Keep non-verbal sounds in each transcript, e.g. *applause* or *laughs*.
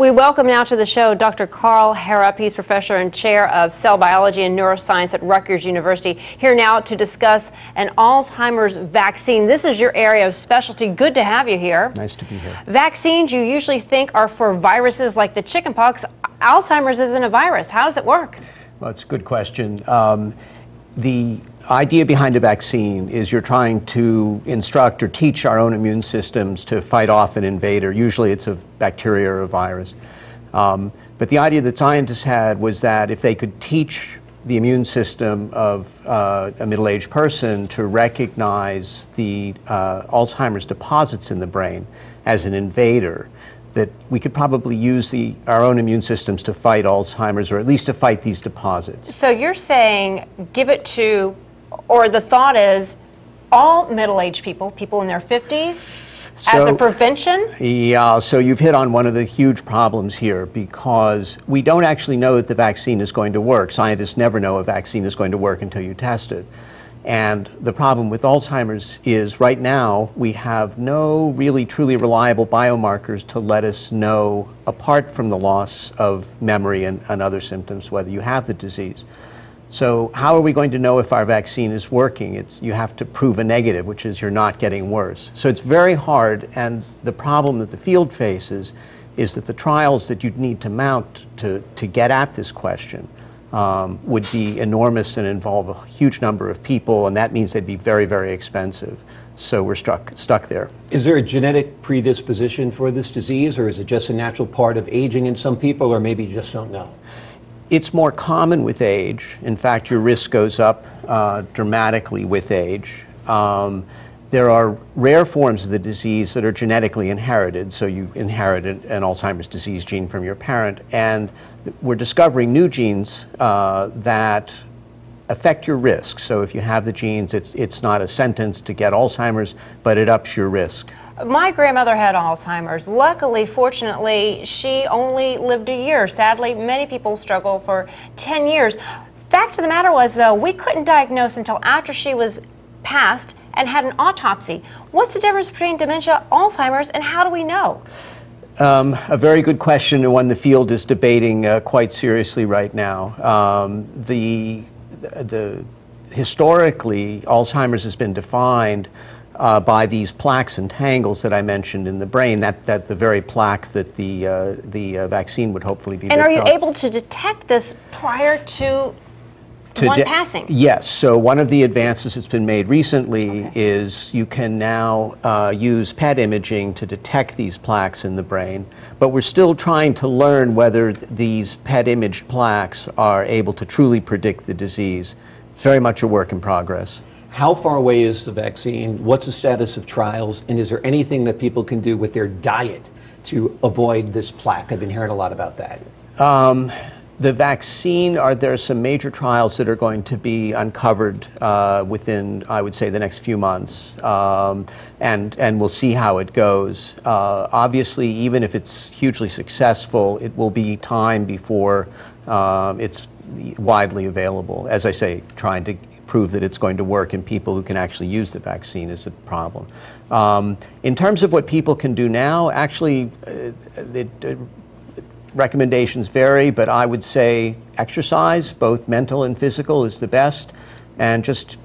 We welcome now to the show Dr. Karl Herrup. He's professor and chair of cell biology and neuroscience at Rutgers University. Here now to discuss an Alzheimer's vaccine. This is your area of specialty. Good to have you here. Nice to be here. Vaccines you usually think are for viruses like the chickenpox. Alzheimer's isn't a virus. How does it work? Well, it's a good question. Um, the idea behind a vaccine is you're trying to instruct or teach our own immune systems to fight off an invader. Usually it's a bacteria or a virus. Um, but the idea that scientists had was that if they could teach the immune system of uh, a middle-aged person to recognize the uh, Alzheimer's deposits in the brain as an invader, that we could probably use the, our own immune systems to fight Alzheimer's or at least to fight these deposits. So you're saying give it to, or the thought is all middle-aged people, people in their 50s, so, as a prevention? Yeah, so you've hit on one of the huge problems here because we don't actually know that the vaccine is going to work. Scientists never know a vaccine is going to work until you test it. And the problem with Alzheimer's is right now we have no really truly reliable biomarkers to let us know, apart from the loss of memory and, and, other symptoms, whether you have the disease. So how are we going to know if our vaccine is working? It's, you have to prove a negative, which is you're not getting worse. So it's very hard, and the problem that the field faces is that the trials that you'd need to mount to, to get at this question um, would be enormous and involve a huge number of people, and that means they'd be very, very expensive. So we're stuck, stuck there. Is there a genetic predisposition for this disease, or is it just a natural part of aging in some people, or maybe you just don't know? It's more common with age. In fact, your risk goes up uh, dramatically with age. Um, there are rare forms of the disease that are genetically inherited, so you inherited an Alzheimer's disease gene from your parent, and we're discovering new genes uh, that affect your risk. So if you have the genes, it's, it's not a sentence to get Alzheimer's, but it ups your risk. My grandmother had Alzheimer's. Luckily, fortunately, she only lived a year. Sadly, many people struggle for 10 years. Fact of the matter was, though, we couldn't diagnose until after she was passed and had an autopsy. What's the difference between dementia, Alzheimer's, and how do we know? Um, a very good question, and one the field is debating uh, quite seriously right now. Um, the, the, historically, Alzheimer's has been defined uh, by these plaques and tangles that I mentioned in the brain, that, that the very plaque that the, uh, the uh, vaccine would hopefully be. And are you able to detect this prior to one passing. Yes. So one of the advances that's been made recently okay. is you can now uh, use PET imaging to detect these plaques in the brain, but we're still trying to learn whether th these PET imaged plaques are able to truly predict the disease. Very much a work in progress. How far away is the vaccine? What's the status of trials? And is there anything that people can do with their diet to avoid this plaque? I've been hearing a lot about that. Um, the vaccine, are there some major trials that are going to be uncovered uh, within, I would say, the next few months, um, and and we'll see how it goes. Uh, obviously, even if it's hugely successful, it will be time before um, it's widely available. As I say, trying to prove that it's going to work in people who can actually use the vaccine is a problem. Um, in terms of what people can do now, actually, uh, it, it recommendations vary, but I would say exercise, both mental and physical, is the best. And just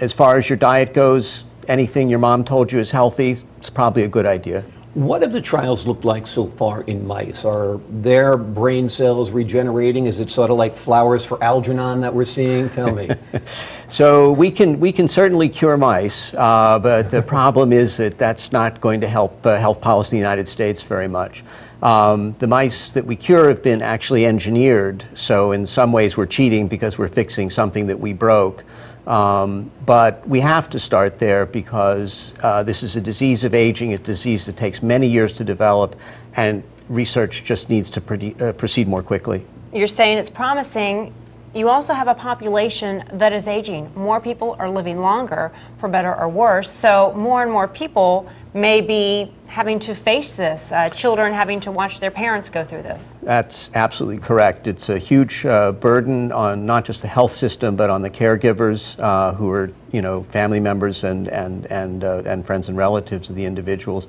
as far as your diet goes, anything your mom told you is healthy, it's probably a good idea. What have the trials looked like so far in mice? Are their brain cells regenerating? Is it sort of like flowers for Algernon that we're seeing? Tell me. *laughs* so we can we can certainly cure mice, uh, but the problem is that that's not going to help uh, health policy in the United States very much. Um, the mice that we cure have been actually engineered, so in some ways we're cheating because we're fixing something that we broke. Um, but we have to start there because uh, this is a disease of aging, a disease that takes many years to develop, and research just needs to uh, proceed more quickly. You're saying it's promising. You also have a population that is aging. More people are living longer, for better or worse. So more and more people may be having to face this, uh, children having to watch their parents go through this. That's absolutely correct. It's a huge uh, burden on not just the health system, but on the caregivers uh, who are, you know, family members and and and uh, and friends and relatives of the individuals.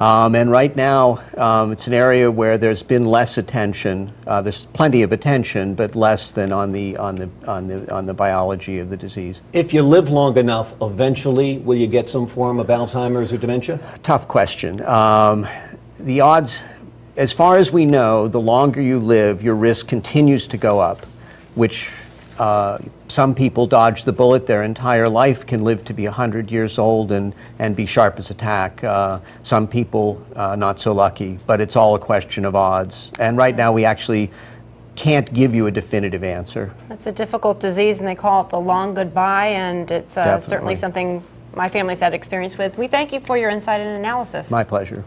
Um, and right now, um, it's an area where there's been less attention. Uh, there's plenty of attention, but less than on the on the on the on the biology of the disease. If you live long enough, eventually, will you get some form of Alzheimer's or dementia? Tough question. Um, the odds, as far as we know, the longer you live, your risk continues to go up, which uh, some people dodge the bullet their entire life, can live to be 100 years old and, and be sharp as a tack. Uh, some people, uh, not so lucky, but it's all a question of odds. And right now, we actually can't give you a definitive answer. It's a difficult disease, and they call it the long goodbye, and it's uh, certainly something my family's had experience with. We thank you for your insight and analysis. My pleasure.